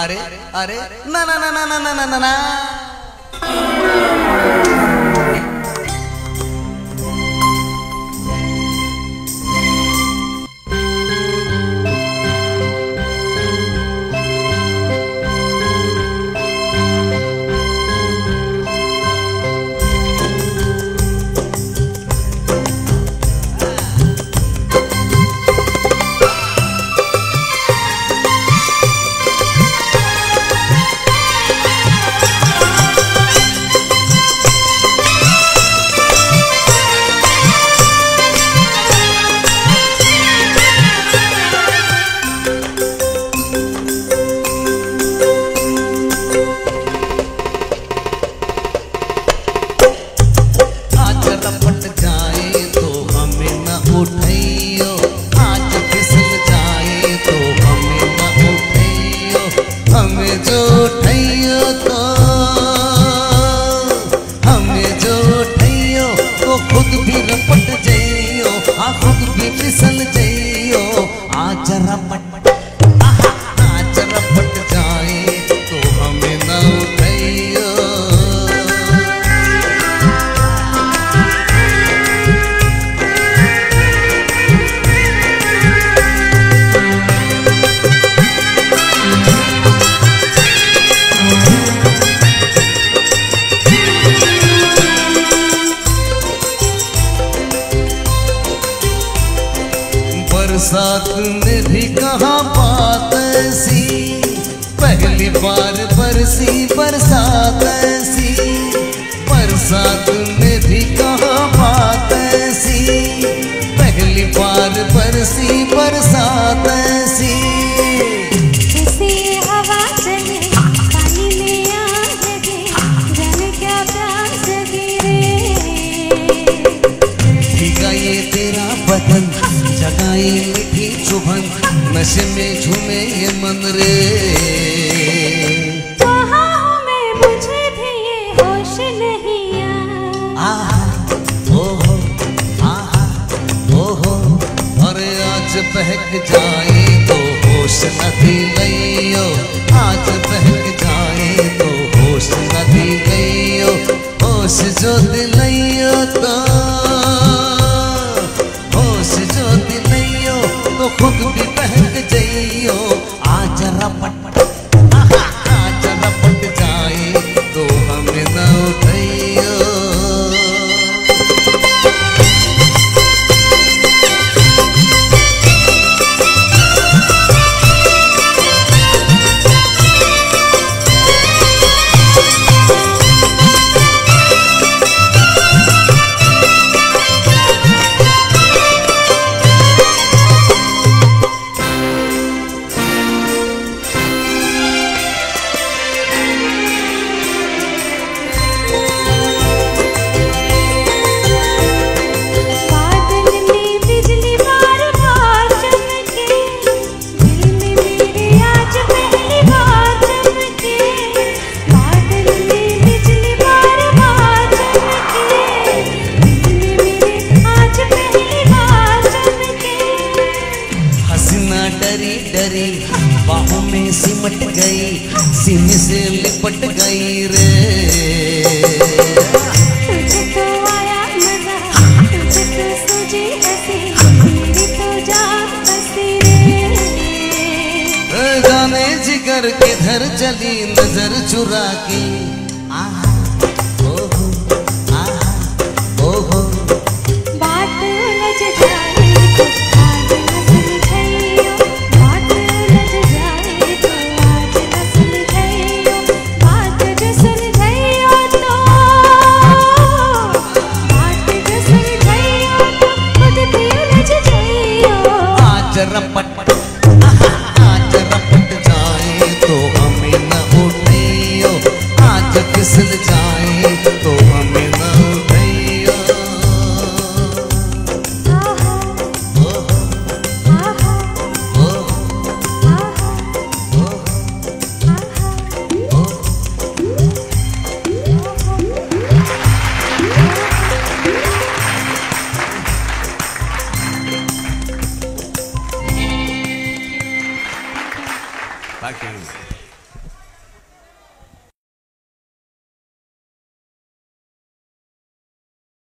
अरे अरे ना ना ना ना ना ना ना ना अगली बार बरसी बरसात ऐसी। बरसात में भी कहा बात ऐसी। पहली बार बरसी बरसात ऐसी। तेरा मीठी चुभन नशे में झूमे मन रे आज बहक जाए तो होश नदी लइयो आज बहक जाए तो होश नदी लइयो होश जो दिलइयो डरी बाहों में सिमट गई सिम से लिपट गई रे। हाँ। जाने जिगर के धर चली नज़र चुरा की। आहा। Thank you.